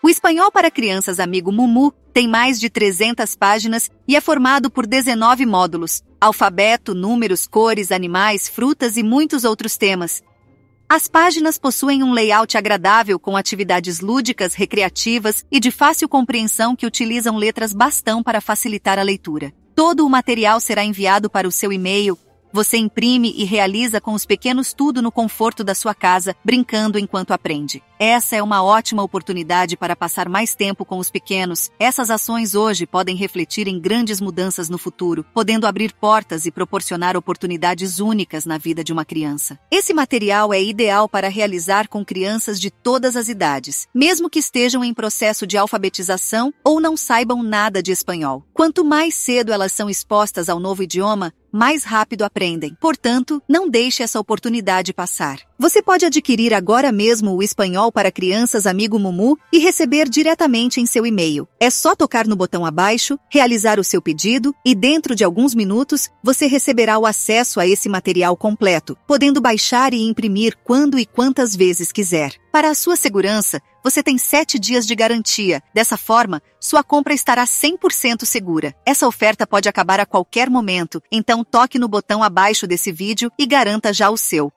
O Espanhol para Crianças Amigo Mumu tem mais de 300 páginas e é formado por 19 módulos: alfabeto, números, cores, animais, frutas e muitos outros temas. As páginas possuem um layout agradável com atividades lúdicas, recreativas e de fácil compreensão que utilizam letras bastão para facilitar a leitura. Todo o material será enviado para o seu e-mail você imprime e realiza com os pequenos tudo no conforto da sua casa, brincando enquanto aprende. Essa é uma ótima oportunidade para passar mais tempo com os pequenos. Essas ações hoje podem refletir em grandes mudanças no futuro, podendo abrir portas e proporcionar oportunidades únicas na vida de uma criança. Esse material é ideal para realizar com crianças de todas as idades, mesmo que estejam em processo de alfabetização ou não saibam nada de espanhol. Quanto mais cedo elas são expostas ao novo idioma, mais rápido aprendem. Portanto, não deixe essa oportunidade passar. Você pode adquirir agora mesmo o Espanhol para Crianças Amigo Mumu e receber diretamente em seu e-mail. É só tocar no botão abaixo, realizar o seu pedido e dentro de alguns minutos você receberá o acesso a esse material completo, podendo baixar e imprimir quando e quantas vezes quiser. Para a sua segurança, você tem 7 dias de garantia. Dessa forma, sua compra estará 100% segura. Essa oferta pode acabar a qualquer momento, então toque no botão abaixo desse vídeo e garanta já o seu.